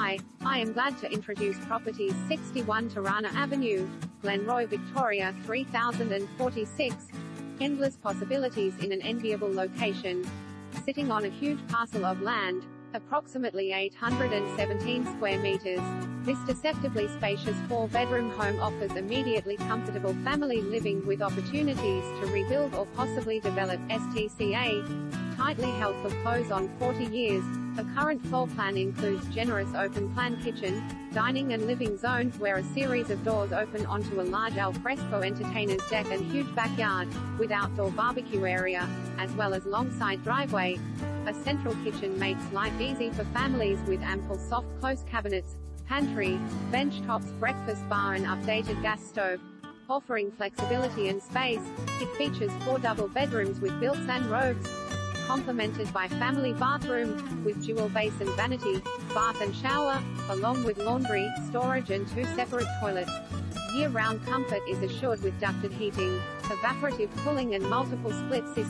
Hi, I am glad to introduce properties 61 Tarana Avenue, Glenroy, Victoria 3046. Endless possibilities in an enviable location. Sitting on a huge parcel of land, approximately 817 square meters, this deceptively spacious four-bedroom home offers immediately comfortable family living with opportunities to rebuild or possibly develop STCA. Tightly held for close on 40 years, the current floor plan includes generous open-plan kitchen, dining and living zones where a series of doors open onto a large alfresco entertainer's deck and huge backyard, with outdoor barbecue area, as well as long-side driveway. A central kitchen makes life easy for families with ample soft close cabinets, pantry, bench tops, breakfast bar and updated gas stove. Offering flexibility and space, it features four double bedrooms with built-in robes, complemented by family bathroom, with dual basin vanity, bath and shower, along with laundry, storage and two separate toilets. Year-round comfort is assured with ducted heating, evaporative cooling and multiple split systems.